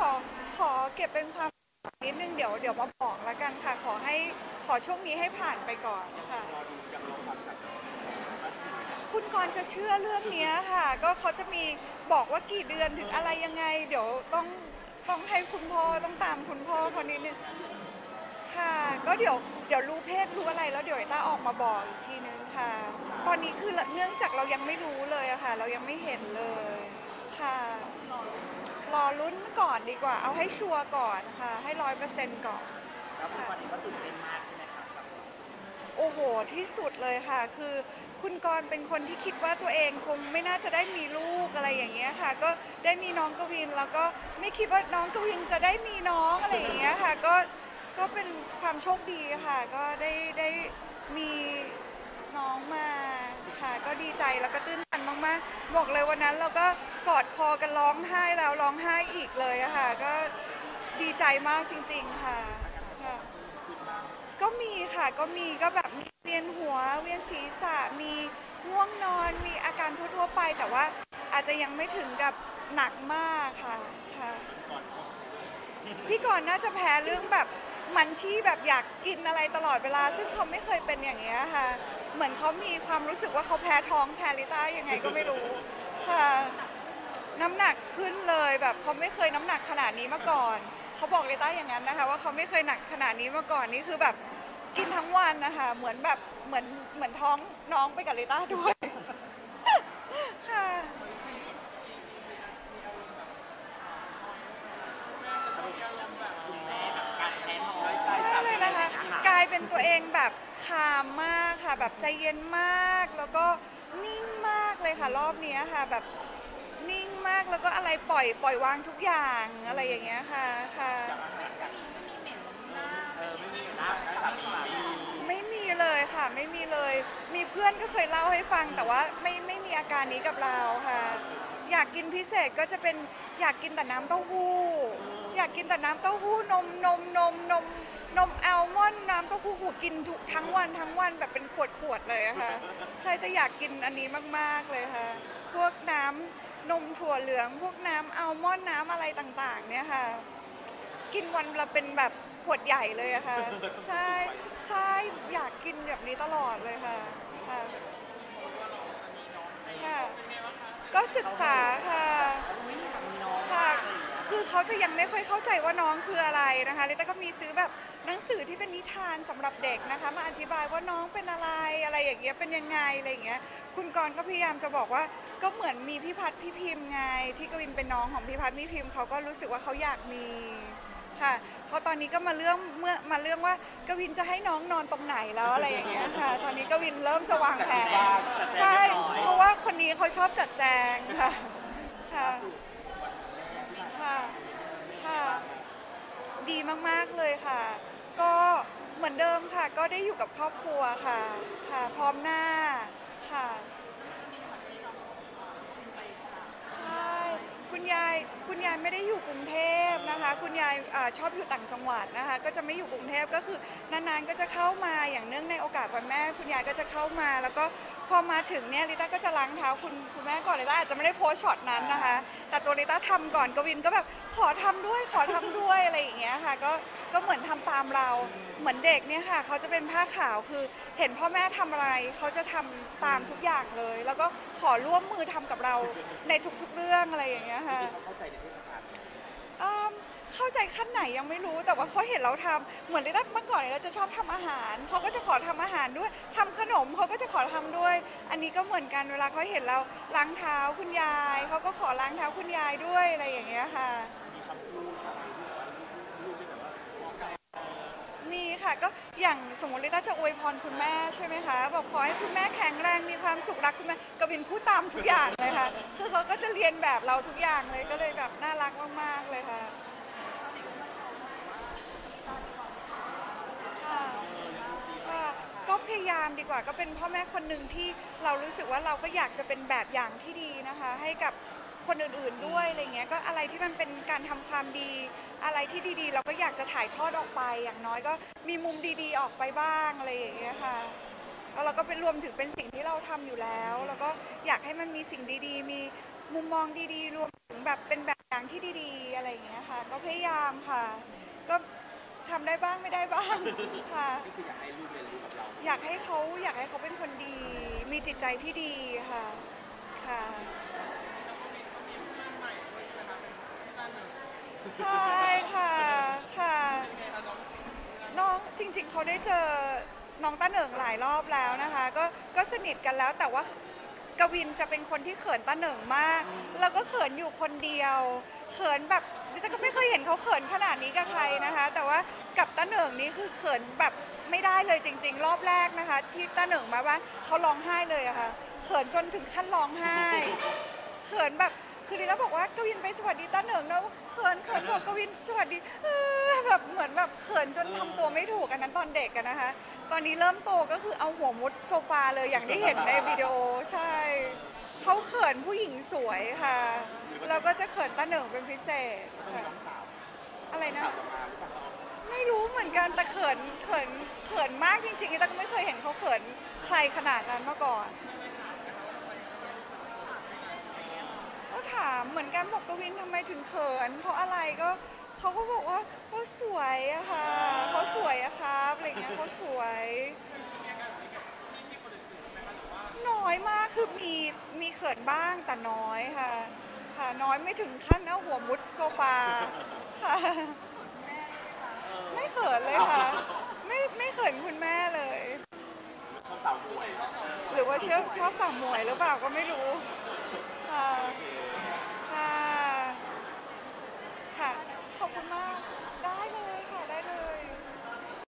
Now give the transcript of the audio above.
ขอขอเก็บเป็นความนิดนึงเดี๋ยวเดี๋ยวมาบอกแล้วกันค่ะ ขอให้ขอช่วงนี้ให้ผ่านไปก่อนค่ะคุณกรจะเชื่อเรื่องนี้ค่ะ ก็เขาจะมีบอกว่ากี่เดือนถึงอะไรยังไง เดี๋ยวต้องต้องให้คุณพ่อต้องตามคุณพ่อเขานิดนึงค่ะ ก็เดี๋ยวเดี๋ยวรู้เพศรู้อะไรแล้วเดี๋ยวไอ้ต้าออกมาบอกอีกทีนึงค่ะ ตอนนี้คือเนื่องจากเรายังไม่รู้เลยอะค่ะ เรายังไม่เห็นเลยค่ะ รอลุ้นก่อนดีกว่า เอาให้ชัวร์ก่อนค่ะ ให้ร้อยเปอร์เซ็นต์ก่อน แล้วคุณวันนี้ก็ตื่นเต้นมากใช่ไหมครับกับโอ้โห ที่สุดเลยค่ะ คือคุณกรณ์เป็นคนที่คิดว่าตัวเองคงไม่น่าจะได้มีลูกอะไรอย่างเงี้ยค่ะ ก็ได้มีน้องกวิน แล้วก็ไม่คิดว่าน้องกวินจะได้มีน้องอะไรอย่างเงี้ยค่ะ ก็ก็เป็นความโชคดีค่ะ ก็ได้ได้มีน้องมาค่ะ ก็ดีใจแล้วก็ตื้นตัน มาก บอกเลยวันนั้นเราก็กอดคอกันร้องไห้แล้วร้องไห้อีกเลยอะค่ะ ก็ดีใจมากจริง ๆค่ะค่ะ ก็มีค่ะก็มีก็แบบมีเวียนหัวเวียนศีรษะมีง่วงนอนมีอาการทั่วๆไป แต่ว่าอาจจะยังไม่ถึงกับหนักมากค่ะค่ะ พี่ก่อนน่าจะแพ้เรื่องแบบมันชี่แบบอยากกินอะไรตลอดเวลา ซึ่งเขาไม่เคยเป็นอย่างเงี้ยค่ะ เหมือนเขามีความรู้สึกว่าเขาแพ้ท้องแทนลิต้ายังไงก็ไม่รู้ค่ะ น้ำหนักขึ้นเลยแบบเขาไม่เคยน้ำหนักขนาดนี้มาก่อน เขาบอกลิต้าอย่างนั้นนะคะ ว่าเขาไม่เคยหนักขนาดนี้มาก่อนนี่คือแบบกินทั้งวันนะคะ เหมือนแบบเหมือนเหมือนท้องน้องไปกับลิต้าด้วย ค่ะ คุณแม่แบบการแพ้ท้องน้อยใจ มากเลยนะคะ กลาย เป็นแบบคามมากค่ะ แบบใจเย็นมาก แล้วก็นิ่งมากเลยค่ะ รอบเนี้ยค่ะ แบบนิ่งมากแล้วก็อะไรปล่อยปล่อยวางทุกอย่างอะไรอย่างเงี้ยค่ะค่ะ เออไม่มีหน้าสามีไม่มีเลยค่ะ ไม่มีเลย มีเพื่อนก็เคยเล่าให้ฟัง แต่ว่าไม่ไม่มีอาการนี้กับเราค่ะ อยากกินพิเศษก็จะเป็นอยากกินแต่น้ำเต้าหู้ อยากกินแต่น้ำเต้าหู้นมนมนมนมนมอัลมอนด์น้ำเต้าหู้หูกินทุกทั้งวันทั้งวันแบบเป็นขวดขวดๆเลยอะค่ะ ใช่จะอยากกินอันนี้มากๆเลยค่ะ พวกน้ำนมถั่วเหลือง พวกน้ำอัลมอนด์น้ำอะไรต่างๆ เนี่ยค่ะ กินวันละเป็นแบบขวดใหญ่เลยอะค่ะ ใช่ใช่อยากกินแบบนี้ตลอดเลยค่ะค่ะค่ะ ก็ศึกษาค่ะ คือเขาจะยังไม่ค่อยเข้าใจว่าน้องคืออะไรนะคะลิต้าก็มีซื้อแบบหนังสือที่เป็นนิทานสำหรับเด็กนะคะ มาอธิบายว่าน้องเป็นอะไรอะไรอย่างเงี้ยเป็นยังไงอะไรอย่างเงี้ยคุณกรณ์ก็พยายามจะบอกว่าก็เหมือนมีพี่พัดพี่พิมพ์ไง ที่กวินเป็นน้องของพี่พัดพี่พิมพ์เขาก็รู้สึกว่าเขาอยากมีค่ะเขาตอนนี้ก็มาเรื่องเมื่อมาเรื่องว่ากวินจะให้น้องนอนตรงไหนแล้วอะไรอย่างเงี้ยค่ะ ตอนนี้กวินเริ่มจะวางแผนจัดแจงใช่เรียบร้อยเพราะว่าคนนี้เขาชอบจัดแจงค่ะค่ะ ค่ะ ค่ะ ดีมาก ๆ เลยค่ะ ก็เหมือนเดิมค่ะ ก็ได้อยู่กับครอบครัวค่ะ ค่ะ พร้อมหน้าค่ะ ใช่ คุณยายคุณยายไม่ได้อยู่กรุงเทพนะคะ คุณยายอาชอบอยู่ต่างจังหวัดนะคะ ก็จะไม่อยู่กรุงเทพก็คือนานๆก็จะเข้ามาอย่างเนื่องในโอกาสวันแม่ คุณยายก็จะเข้ามา แล้วก็พอมาถึงเนี่ยริต้าก็จะล้างเท้าคุณคุณแม่ก่อนริต้าอาจจะไม่ได้โพสต์ช็อตนั้นนะคะ แต่ตัวริต้าทำก่อนกวินก็แบบขอทำด้วยขอทำด้วยอะไรอย่างเงี้ยค่ะก็ ก็เหมือนทำตามเรา เหมือนเด็กเนี่ยค่ะเขาจะเป็นผ้าขาวคือเห็นพ่อแม่ทำอะไรเขาจะทำตามทุกอย่างเลย แล้วก็ขอร่วมมือทำกับเราในทุกๆเรื่องอะไรอย่างเงี้ยค่ะเข้าใจในเทศกาลเข้าใจขั้นไหนยังไม่รู้แต่ว่าเขาเห็นเราทำเหมือนเลยนะเมื่อก่อนเราจะชอบทำอาหารเขาก็จะขอทำอาหารด้วยทำขนมเขาก็จะขอทำด้วย อันนี้ก็เหมือนกันเวลาเขาเห็นเราล้างเท้าคุณยายเขาก็ขอล้างเท้าคุณยายด้วยอะไรอย่างเงี้ยค่ะ มีคำพูดอะไรที่แบบว่าลูกที่แบบว่าบอกกัน มี ค่ะก็อย่างสมมติลิต้าจะอวยพรคุณแม่ใช่ไหมคะบอกขอให้คุณแม่แข็งแรงมีความสุขรักคุณแม่กวินพูดตามทุกอย่างเลยค่ะคือเขาก็จะเรียนแบบเราทุกอย่างเลยก็เลยแบบน่ารักมากๆเลยค่ะค่ะค่ะก็พยายามดีกว่าก็เป็นพ่อแม่คนหนึ่งที่เรารู้สึกว่าเราก็อยากจะเป็นแบบอย่างที่ดีนะคะ ให้กับ คนอื่นๆด้วยอะไรเงี้ยก็อะไรที่มันเป็นการทำความดี อะไรที่ดีๆ เราก็อยากจะถ่ายทอดออกไป อย่างน้อยก็มีมุมดีๆออกไปบ้างอะไรอย่างเงี้ยค่ะแล้วเราก็เป็นรวมถึงเป็นสิ่งที่เราทำอยู่แล้วแล้วก็อยากให้มันมีสิ่งดีๆ มีมุมมองดีๆ รวมถึงแบบเป็นแบบอย่างที่ดีๆ อะไรอย่างเงี้ยค่ะ ก็พยายามค่ะ ก็ทำได้บ้างไม่ได้บ้างค่ะ ก็คืออยากให้ลูกเรียนรู้กับเราอยากให้เขาอยากให้เขาเป็นคนดี มีจิตใจที่ดีค่ะ ค่ะ ใช่ค่ะค่ะ น้องจริงๆ เขาได้เจอน้องต้าเหนิงหลายรอบแล้วนะคะ ก็ก็สนิทกันแล้วแต่ว่ากวินจะเป็นคนที่เขินต้าเหนิงมาก แล้วก็เขินอยู่คนเดียว เขินแบบแต่ก็ไม่เคยเห็นเขาเขินขนาดนี้กับใครนะคะ แต่ว่ากับต้าเหนิงนี่คือเขินแบบไม่ได้เลยจริง ๆ รอบแรกนะคะ ที่ต้าเหนิงมาว่าเขาร้องไห้เลยอะค่ะ เขินจนถึงขั้นร้องไห้ เขินแบบคือดีแล้วบอกว่ากวินไปสวัสดีต้าเหนิงนะเขินเขิน กกวินสวัสดีเออแบบเหมือนแบบเขินจนทำตัวไม่ถูกอันนั้นตอนเด็กกันนะคะ ตอนนี้เริ่มโตก็คือเอาหัวมุดโซฟาเลยอย่างที่เห็นในวิดีโอใช่ เขาเขินผู้หญิงสวยค่ะแล้วก็จะเขินต้าเหนิงเป็นพิเศษต้องมีค่ะน้องสาวอะไรน้องนะสาวจะมาหรือเปล่าไม่รู้เหมือนกันแต่เขินเขินเขินมากจริงๆแต่ก็ไม่เคยเห็นเขาเขินใครขนาดนั้นมาก่อน ก็ถาม เหมือนกันบอกกวินทำไมถึงเขิน เพราะอะไรก็เขาก็บอกว่าเขาสวยอะค่ะเขาสวยอะครับอะไรเงี้ยเขาสวยน้อยมากคือมีมีเขินบ้างแต่น้อยค่ะค่ะน้อยไม่ถึงขั้นเอาหัวมุดโซฟาค่ะไม่เขินเลยค่ะ ไม่ไม่เขินคุณแม่เลย ชอบสาวมวย หรือว่าเชื่อชอบสาวมวยหรือเปล่าก็ไม่รู้ค่ะโอเค